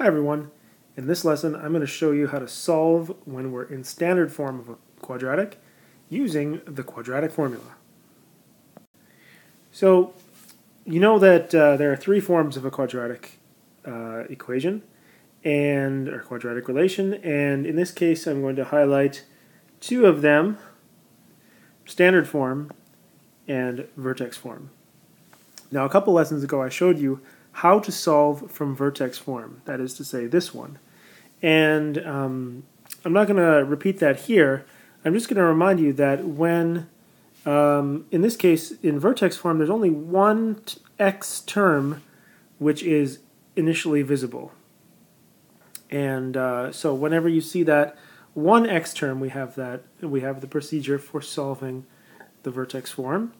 Hi everyone. In this lesson I'm going to show you how to solve when we're in standard form of a quadratic using the quadratic formula. So you know that uh, there are three forms of a quadratic uh, equation and or quadratic relation and in this case I'm going to highlight two of them standard form and vertex form. Now a couple lessons ago I showed you how to solve from vertex form, that is to say this one. And um, I'm not going to repeat that here. I'm just going to remind you that when, um, in this case, in vertex form, there's only one x term which is initially visible. And uh, so whenever you see that one x term, we have that we have the procedure for solving the vertex form.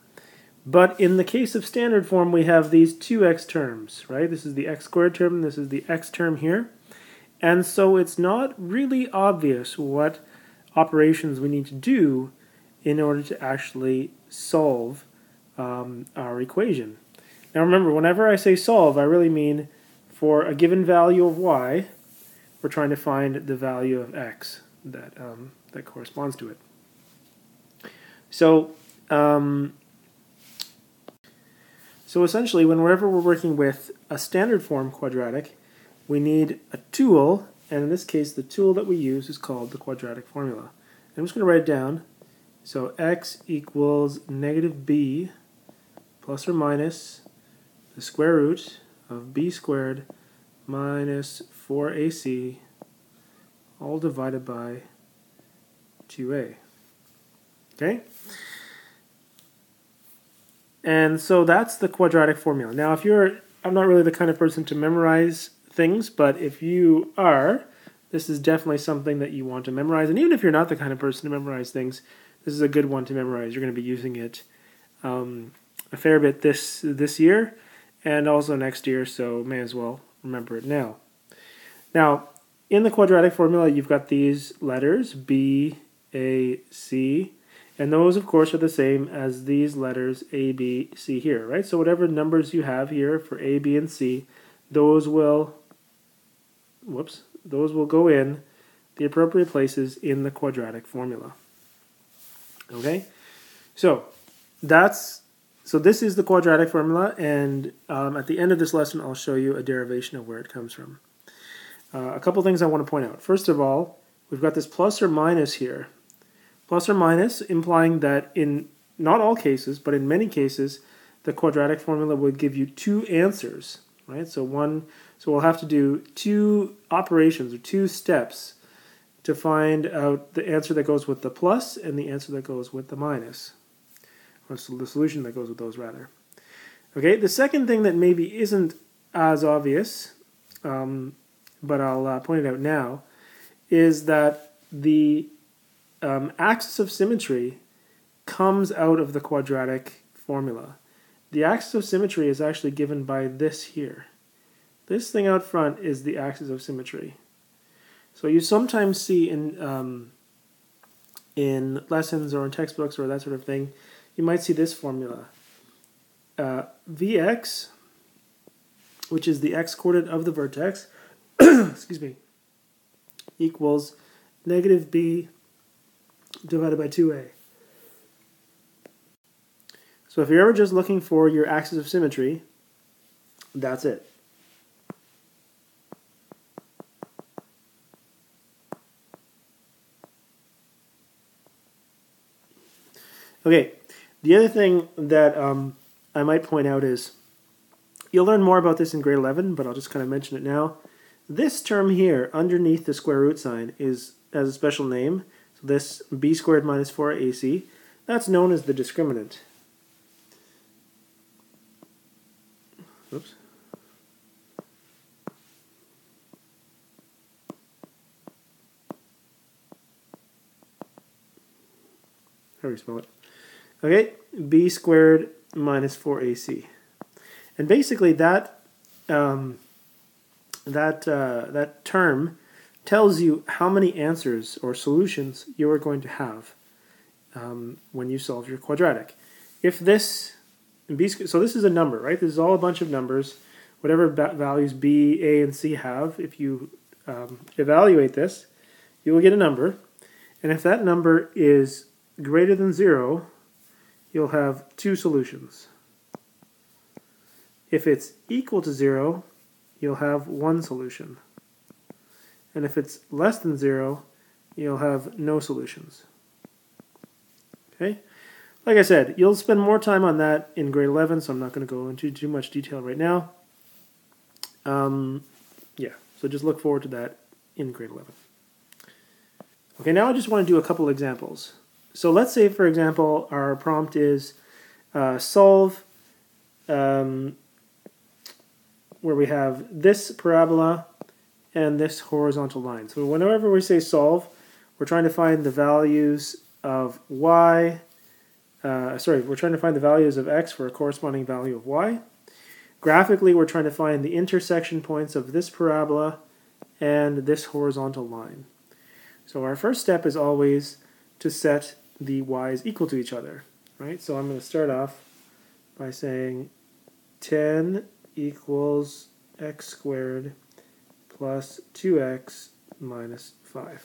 But in the case of standard form, we have these two x terms, right? This is the x squared term, this is the x term here. And so it's not really obvious what operations we need to do in order to actually solve um, our equation. Now remember, whenever I say solve, I really mean for a given value of y, we're trying to find the value of x that, um, that corresponds to it. So um, so essentially, whenever we're working with a standard form quadratic, we need a tool, and in this case, the tool that we use is called the quadratic formula. I'm just going to write it down. So x equals negative b plus or minus the square root of b squared minus 4ac all divided by 2a. Okay? And so that's the quadratic formula. Now, if you're, I'm not really the kind of person to memorize things, but if you are, this is definitely something that you want to memorize. And even if you're not the kind of person to memorize things, this is a good one to memorize. You're going to be using it um, a fair bit this this year and also next year, so may as well remember it now. Now, in the quadratic formula, you've got these letters B, A, C, and those, of course, are the same as these letters A, B, C here, right? So whatever numbers you have here for A, B, and C, those will, whoops, those will go in the appropriate places in the quadratic formula. Okay? So that's, so this is the quadratic formula, and um, at the end of this lesson, I'll show you a derivation of where it comes from. Uh, a couple things I want to point out. First of all, we've got this plus or minus here plus or minus, implying that in not all cases, but in many cases, the quadratic formula would give you two answers, right? So one, so we'll have to do two operations or two steps to find out the answer that goes with the plus and the answer that goes with the minus, or so the solution that goes with those rather. Okay, the second thing that maybe isn't as obvious, um, but I'll uh, point it out now, is that the um, axis of symmetry comes out of the quadratic formula. The axis of symmetry is actually given by this here. This thing out front is the axis of symmetry. So you sometimes see in um, in lessons or in textbooks or that sort of thing, you might see this formula. Uh, Vx, which is the x coordinate of the vertex, excuse me, equals negative b divided by 2a. So if you're ever just looking for your axis of symmetry, that's it. Okay, the other thing that um, I might point out is you'll learn more about this in grade 11, but I'll just kind of mention it now. This term here, underneath the square root sign, is has a special name. So this b squared minus 4ac, that's known as the discriminant. Oops. How do we spell it? Okay, b squared minus 4ac. And basically that um, that uh, that term tells you how many answers or solutions you are going to have um, when you solve your quadratic. If this, so this is a number, right? This is all a bunch of numbers whatever values b, a, and c have, if you um, evaluate this, you will get a number. And if that number is greater than 0, you'll have two solutions. If it's equal to 0, you'll have one solution. And if it's less than 0, you'll have no solutions. Okay? Like I said, you'll spend more time on that in grade 11, so I'm not going to go into too much detail right now. Um, yeah, so just look forward to that in grade 11. Okay, now I just want to do a couple examples. So let's say, for example, our prompt is uh, solve um, where we have this parabola and this horizontal line. So whenever we say solve, we're trying to find the values of y, uh, sorry, we're trying to find the values of x for a corresponding value of y. Graphically, we're trying to find the intersection points of this parabola and this horizontal line. So our first step is always to set the y's equal to each other, right? So I'm going to start off by saying 10 equals x squared plus 2x minus 5.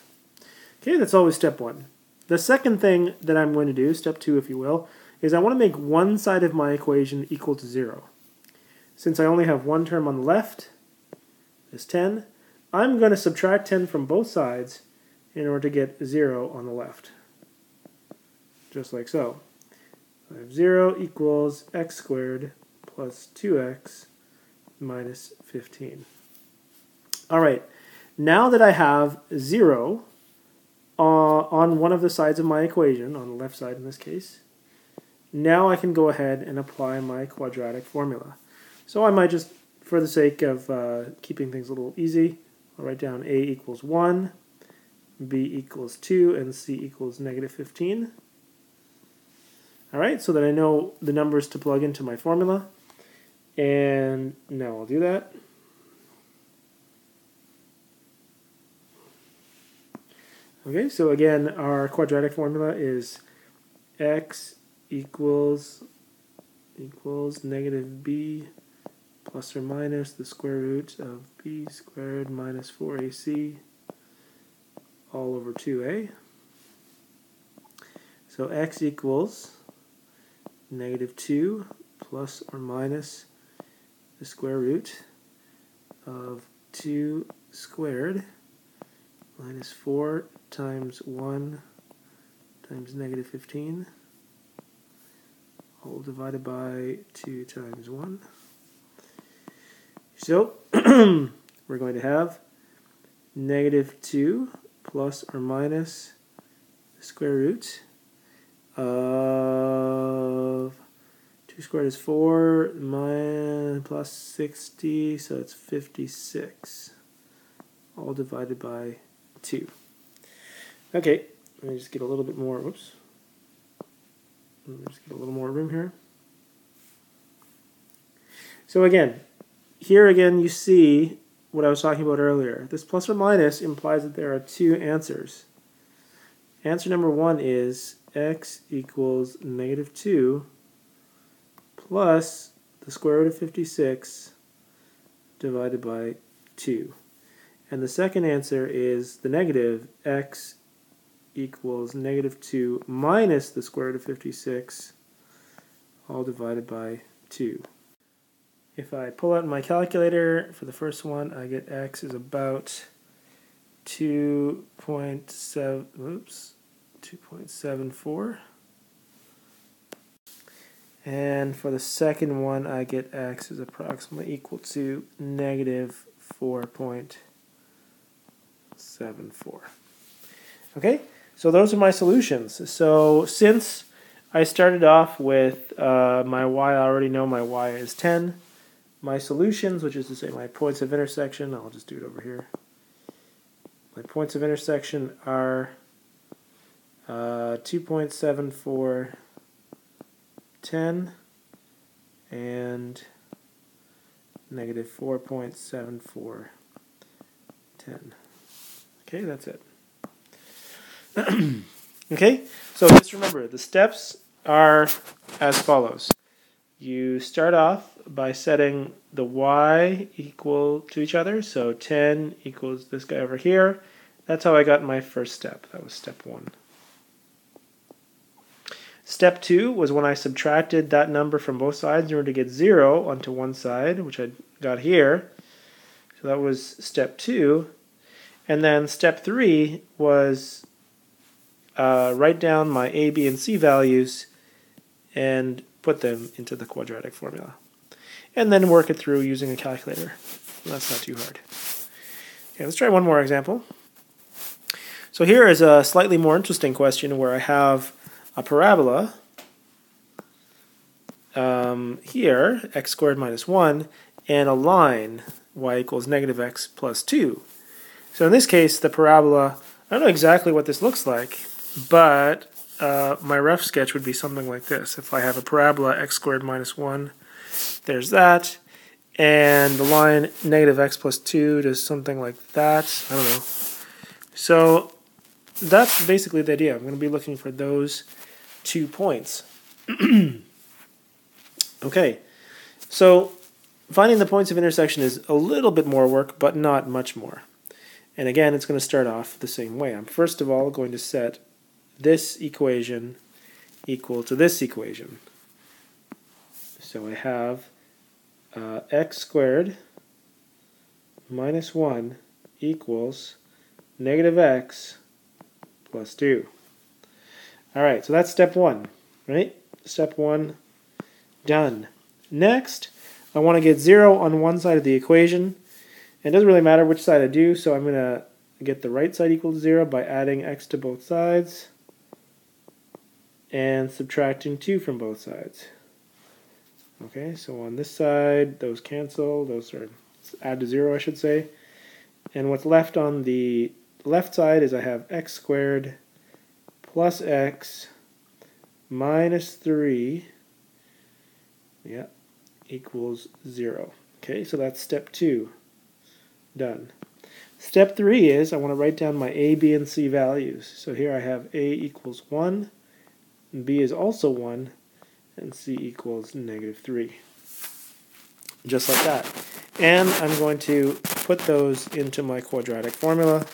Okay, that's always step one. The second thing that I'm going to do, step two if you will, is I want to make one side of my equation equal to 0. Since I only have one term on the left, is 10, I'm going to subtract 10 from both sides in order to get 0 on the left. Just like so. I have 0 equals x squared plus 2x minus 15. All right, now that I have 0 uh, on one of the sides of my equation, on the left side in this case, now I can go ahead and apply my quadratic formula. So I might just, for the sake of uh, keeping things a little easy, I'll write down a equals 1, b equals 2, and c equals negative 15. All right, so that I know the numbers to plug into my formula. And now I'll do that. Okay, so again, our quadratic formula is x equals equals negative b plus or minus the square root of b squared minus 4ac all over 2a. So x equals negative 2 plus or minus the square root of 2 squared minus 4 times 1 times negative 15 all divided by 2 times 1. So we're going to have negative 2 plus or minus the square root of 2 squared is 4 minus plus 60, so it's 56. All divided by 2. Okay, let me just get a little bit more, whoops. Let me just get a little more room here. So again, here again you see what I was talking about earlier. This plus or minus implies that there are two answers. Answer number one is x equals negative 2 plus the square root of 56 divided by 2. And the second answer is the negative x equals negative 2 minus the square root of 56 all divided by 2. If I pull out my calculator for the first one, I get x is about 2.7, oops, 2.74. And for the second one, I get x is approximately equal to negative 4.74. Okay, so those are my solutions. So since I started off with uh, my y, I already know my y is 10 my solutions, which is to say my points of intersection, I'll just do it over here. My points of intersection are uh, 2.74, 10, and negative 4.74, 10. Okay, that's it. okay, so just remember the steps are as follows. you start off by setting the y equal to each other. So 10 equals this guy over here. That's how I got my first step. That was step one. Step two was when I subtracted that number from both sides in order to get zero onto one side, which I got here. So that was step two. And then step three was uh, write down my a, b, and c values and put them into the quadratic formula. And then work it through using a calculator. That's not too hard. Okay, let's try one more example. So here is a slightly more interesting question where I have a parabola um, here, x squared minus 1, and a line, y equals negative x plus 2. So in this case, the parabola, I don't know exactly what this looks like, but uh, my rough sketch would be something like this. If I have a parabola x squared minus 1, there's that. And the line negative x plus 2 does something like that. I don't know. So that's basically the idea. I'm going to be looking for those two points. okay, so finding the points of intersection is a little bit more work, but not much more. And again, it's going to start off the same way. I'm first of all going to set this equation equal to this equation. So I have uh, x squared minus 1 equals negative x plus 2. Alright, so that's step 1, right? Step 1 done. Next, I want to get 0 on one side of the equation. It doesn't really matter which side I do, so I'm going to get the right side equal to 0 by adding x to both sides and subtracting 2 from both sides. Okay, so on this side, those cancel, those are add to 0, I should say. And what's left on the left side is I have x squared plus x minus 3 yeah, equals 0. Okay, so that's step 2. Done. Step 3 is I want to write down my a, b, and c values. So here I have a equals 1, b is also 1, and c equals negative 3. Just like that. And I'm going to put those into my quadratic formula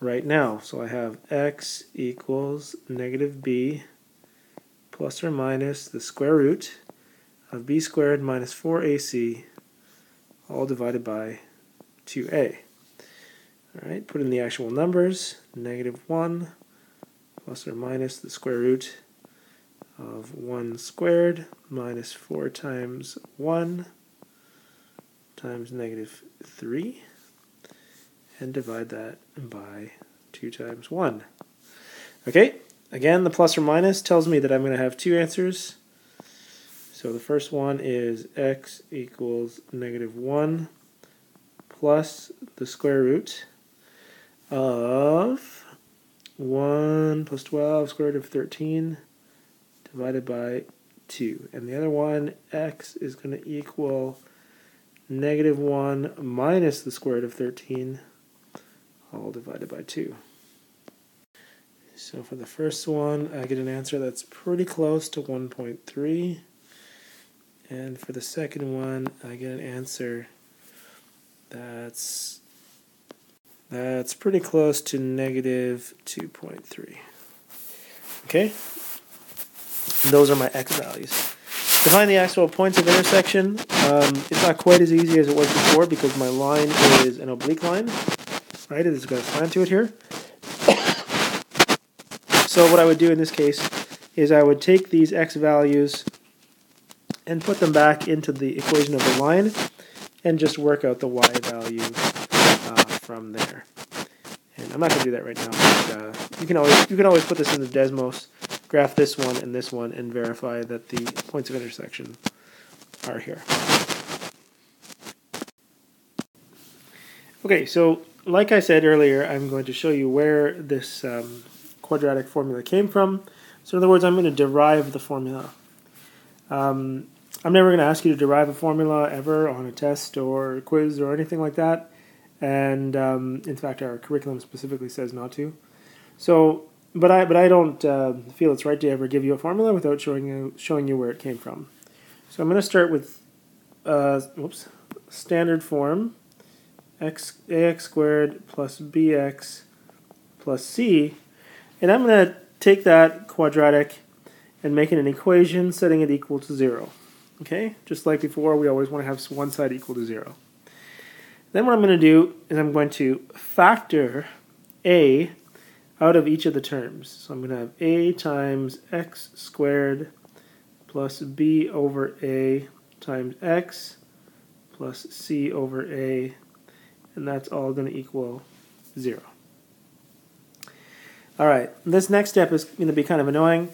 right now. So I have x equals negative b plus or minus the square root of b squared minus 4ac all divided by 2a. Alright, put in the actual numbers, negative 1 plus or minus the square root of 1 squared minus 4 times 1 times negative 3 and divide that by 2 times 1. Okay, again the plus or minus tells me that I'm going to have two answers. So the first one is x equals negative 1 plus the square root of 1 plus 12 square root of 13 divided by 2. And the other one, x is going to equal negative 1 minus the square root of 13, all divided by 2. So for the first one, I get an answer that's pretty close to 1.3. And for the second one, I get an answer that's that's pretty close to negative 2.3. Okay? Those are my x values. To find the actual points of intersection, um, it's not quite as easy as it was before because my line is an oblique line. Right, it's got a slant to it here. so what I would do in this case is I would take these x values and put them back into the equation of the line and just work out the y value uh, from there. And I'm not going to do that right now. But, uh, you can always you can always put this in the Desmos graph this one and this one and verify that the points of intersection are here. Okay, so like I said earlier, I'm going to show you where this um, quadratic formula came from. So in other words, I'm going to derive the formula. Um, I'm never going to ask you to derive a formula ever on a test or quiz or anything like that. And um, in fact, our curriculum specifically says not to. So but I but I don't uh, feel it's right to ever give you a formula without showing you showing you where it came from. So I'm going to start with uh, whoops, standard form x ax squared plus bx plus c. And I'm going to take that quadratic and make it an equation setting it equal to 0. Okay, just like before, we always want to have one side equal to 0. Then what I'm going to do is I'm going to factor a out of each of the terms. So I'm going to have a times x squared plus b over a times x plus c over a, and that's all going to equal 0. All right, this next step is going to be kind of annoying,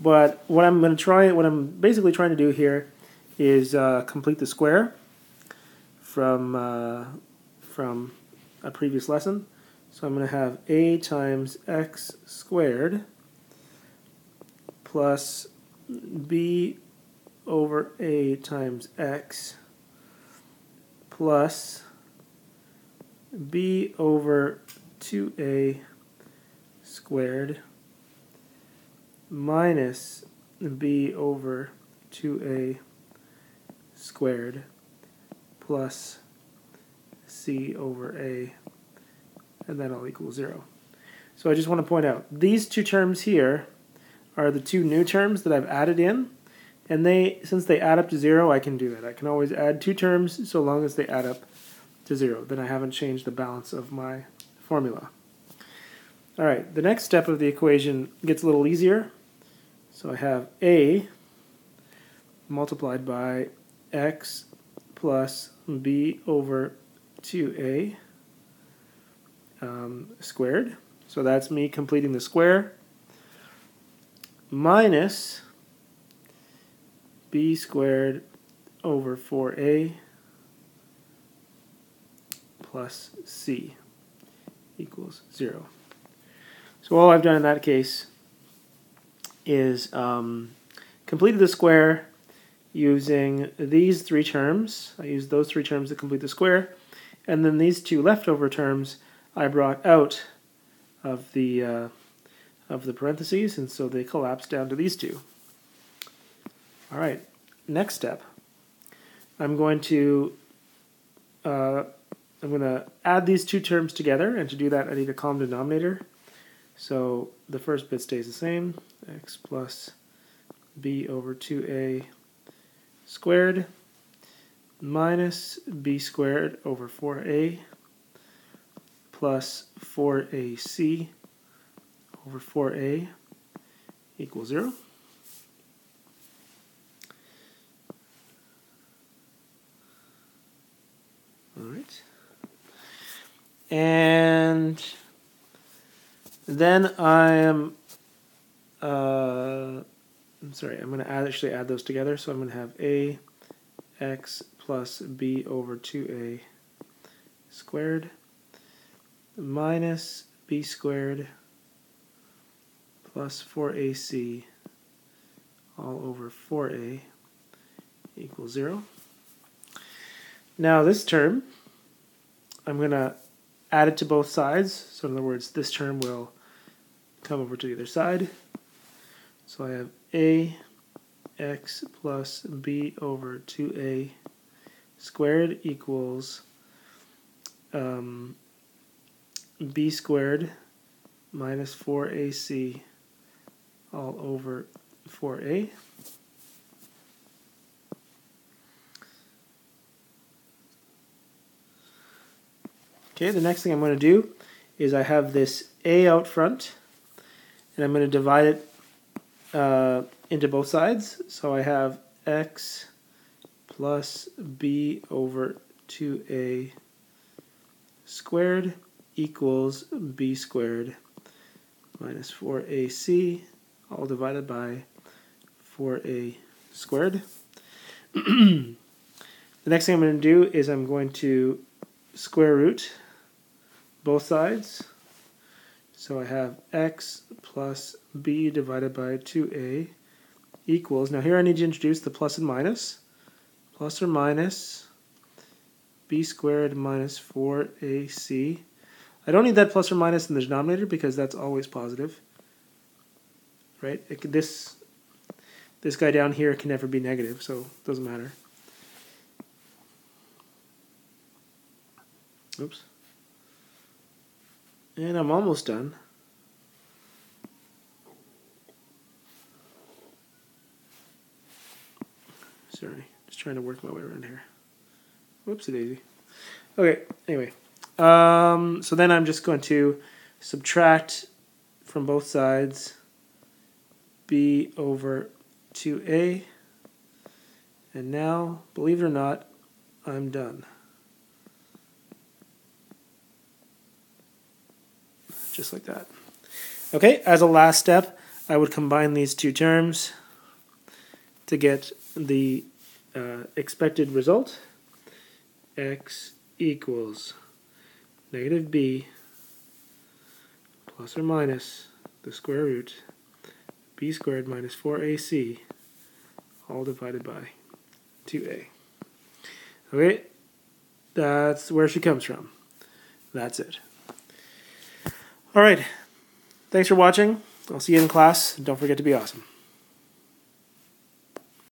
but what I'm going to try, what I'm basically trying to do here is uh, complete the square from uh, from a previous lesson. So I'm going to have a times x squared plus b over a times x plus b over 2a squared minus b over 2a squared plus c over a, and then I'll equal 0. So I just want to point out, these two terms here are the two new terms that I've added in, and they since they add up to 0, I can do that. I can always add two terms so long as they add up to 0. Then I haven't changed the balance of my formula. All right, the next step of the equation gets a little easier. So I have a multiplied by x plus b over 2a um, squared. So that's me completing the square minus b squared over 4a plus c equals 0. So all I've done in that case is um, completed the square using these three terms. I used those three terms to complete the square. And then these two leftover terms I brought out of the, uh, of the parentheses, and so they collapse down to these two. All right, next step. I'm going to uh, I'm going to add these two terms together, and to do that I need a common denominator. So the first bit stays the same, x plus b over 2a squared minus b squared over 4a plus 4ac over 4a equals 0. All right. And then I am, uh, I'm sorry, I'm going to actually add those together. So I'm going to have a x plus b over 2a squared minus b squared plus 4ac all over 4a equals 0. Now this term, I'm going to add it to both sides. So in other words, this term will come over to the other side. So I have a x plus b over 2a squared equals um, b squared minus 4ac all over 4a. Okay, the next thing I'm going to do is I have this a out front, and I'm going to divide it uh, into both sides. So I have x plus b over 2a squared equals b squared minus 4ac all divided by 4a squared. the next thing I'm going to do is I'm going to square root both sides. So I have x plus b divided by 2a equals, now here I need to introduce the plus and minus, plus or minus b squared minus 4ac. I don't need that plus or minus in the denominator because that's always positive. Right? It, this, this guy down here can never be negative, so it doesn't matter. Oops. And I'm almost done. Sorry, just trying to work my way around here. Whoopsie daisy. Okay, anyway. Um, so then I'm just going to subtract from both sides b over 2a. And now, believe it or not, I'm done. Just like that. Okay, as a last step, I would combine these two terms to get the uh, expected result. x equals negative b plus or minus the square root b squared minus 4ac all divided by 2a. Okay, that's where she comes from. That's it. All right, thanks for watching. I'll see you in class. Don't forget to be awesome.